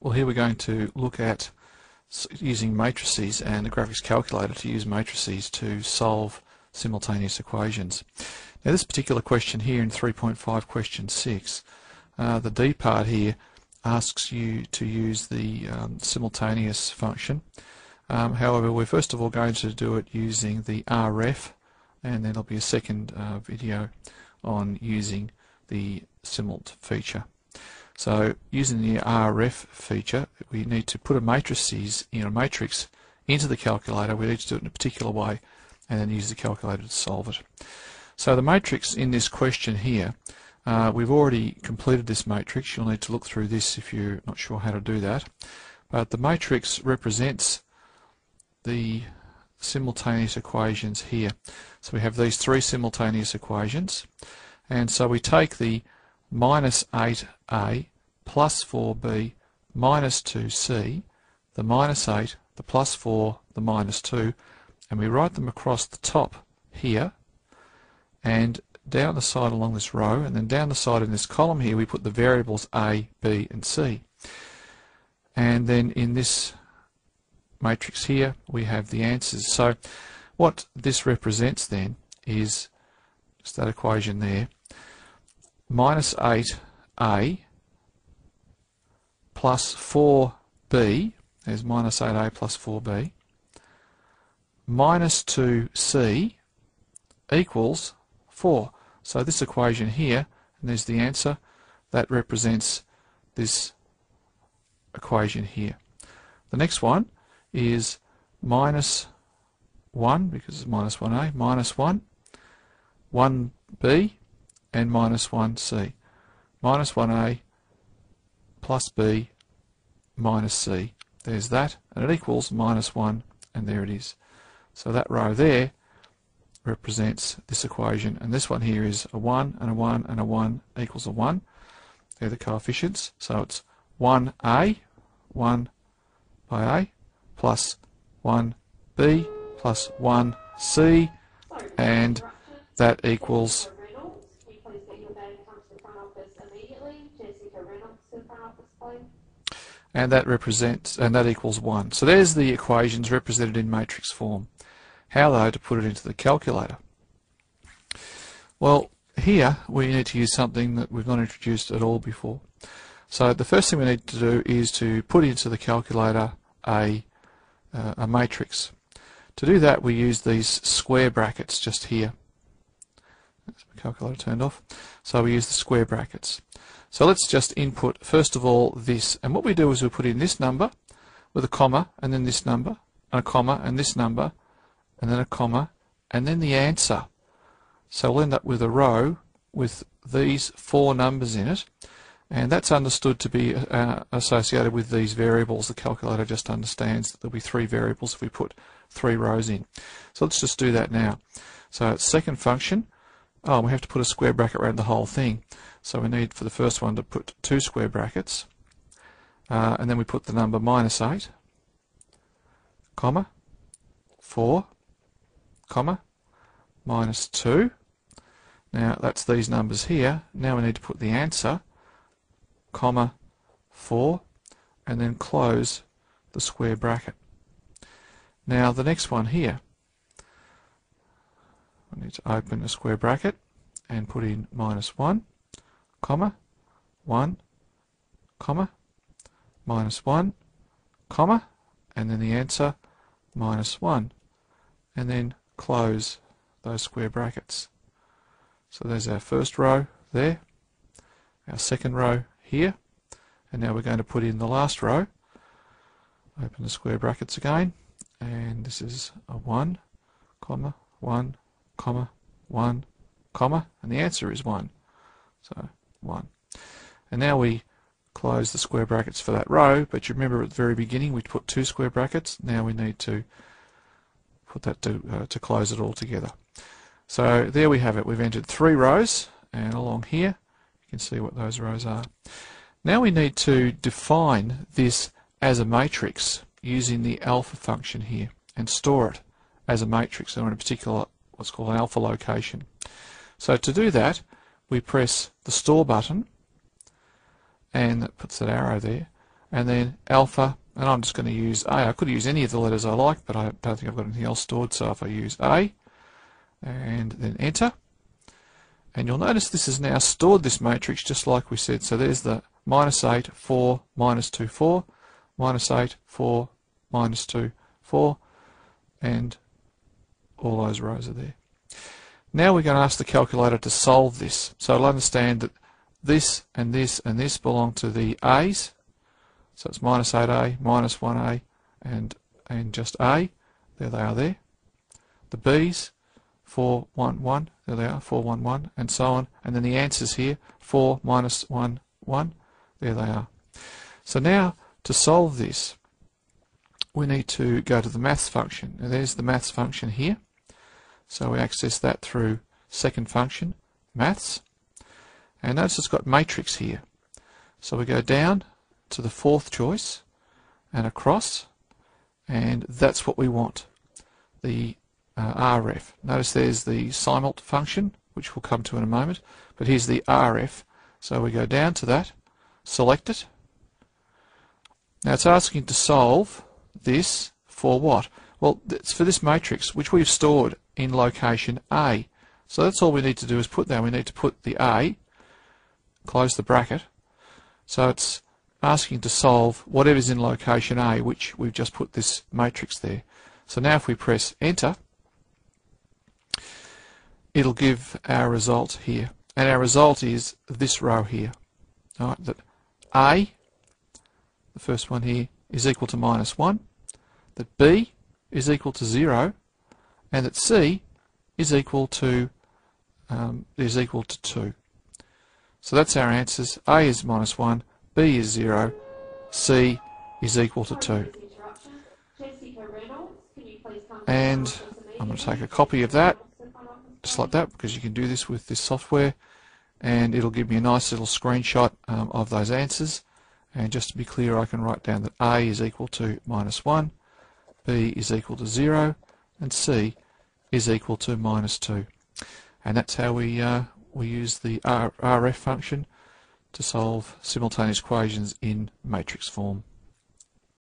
Well, here we're going to look at using matrices and the graphics calculator to use matrices to solve simultaneous equations. Now this particular question here in 3.5 question 6, uh, the D part here asks you to use the um, simultaneous function. Um, however, we're first of all going to do it using the rref and then there'll be a second uh, video on using the simult feature. So using the rref feature, we need to put a matrices in a matrix into the calculator. We need to do it in a particular way and then use the calculator to solve it. So the matrix in this question here, uh, we've already completed this matrix. You'll need to look through this if you're not sure how to do that. But the matrix represents the simultaneous equations here. So we have these three simultaneous equations. And so we take the minus 8a plus 4b minus 2c, the minus 8, the plus 4, the minus 2, and we write them across the top here and down the side along this row and then down the side in this column here we put the variables a, b and c. And then in this matrix here we have the answers. So what this represents then is just that equation there minus 8a plus 4b, there's minus 8a plus 4b, minus 2c equals 4. So this equation here, and there's the answer, that represents this equation here. The next one is minus 1, because it's minus 1a, minus 1, 1b, and minus 1c. Minus 1a plus b minus c. There's that, and it equals minus 1, and there it is. So that row there represents this equation, and this one here is a 1 and a 1 and a 1 equals a 1. They're the coefficients, so it's 1a, 1 by a, plus 1b plus 1c, and that equals and that represents and that equals 1. So there's the equations represented in matrix form. How though to put it into the calculator? Well, here we need to use something that we've not introduced at all before. So the first thing we need to do is to put into the calculator a, uh, a matrix. To do that we use these square brackets just here. That's my calculator turned off. So we use the square brackets. So let's just input first of all this and what we do is we put in this number with a comma and then this number and a comma and this number and then a comma and then the answer. So we'll end up with a row with these four numbers in it and that's understood to be uh, associated with these variables. The calculator just understands that there'll be three variables if we put three rows in. So let's just do that now. So second function, oh, we have to put a square bracket around the whole thing. So we need for the first one to put two square brackets uh, and then we put the number minus 8 comma 4 comma minus 2 now that's these numbers here. Now we need to put the answer comma 4 and then close the square bracket. Now the next one here. I need to open a square bracket and put in minus 1 comma, 1, comma, minus 1, comma, and then the answer, minus 1. And then close those square brackets. So there's our first row there, our second row here, and now we're going to put in the last row. Open the square brackets again, and this is a 1, comma, 1, comma, 1, comma, and the answer is 1. So 1. And now we close the square brackets for that row, but you remember at the very beginning we put two square brackets. Now we need to put that to, uh, to close it all together. So there we have it. We've entered three rows, and along here you can see what those rows are. Now we need to define this as a matrix using the alpha function here and store it as a matrix or in a particular what's called an alpha location. So to do that we press the store button and that puts that arrow there and then alpha, and I'm just going to use A. I could use any of the letters I like, but I don't think I've got anything else stored, so if I use A, and then enter, and you'll notice this has now stored this matrix just like we said. So there's the minus 8, 4, minus 2, 4, minus 8, 4, minus 2, 4, and all those rows are there. Now we're going to ask the calculator to solve this. So it'll understand that this and this and this belong to the A's. So it's minus 8A, minus 1A, and, and just A. There they are there. The B's, 4, 1, 1. There they are, 4, 1, 1, and so on. And then the answers here, 4, minus 1, 1. There they are. So now, to solve this, we need to go to the maths function. Now there's the maths function here. So we access that through second function, maths. And notice it's got matrix here. So we go down to the fourth choice and across, and that's what we want, the uh, rref. Notice there's the simult function, which we'll come to in a moment, but here's the rref. So we go down to that, select it. Now it's asking to solve this for what? Well, it's for this matrix, which we've stored in location A. So that's all we need to do is put there. We need to put the A, close the bracket. So it's asking to solve whatever's in location A, which we've just put this matrix there. So now if we press enter, it'll give our result here. And our result is this row here. All right, that A, the first one here, is equal to minus 1, that B is equal to 0, and that C is equal to um, is equal to 2. So that's our answers. A is minus 1, B is 0, C is equal to 2. And I'm going to take a copy of that, just like that, because you can do this with this software, and it'll give me a nice little screenshot um, of those answers. And just to be clear, I can write down that A is equal to minus 1, B is equal to 0, and C is equal to minus 2. And that's how we, uh, we use the rref function to solve simultaneous equations in matrix form.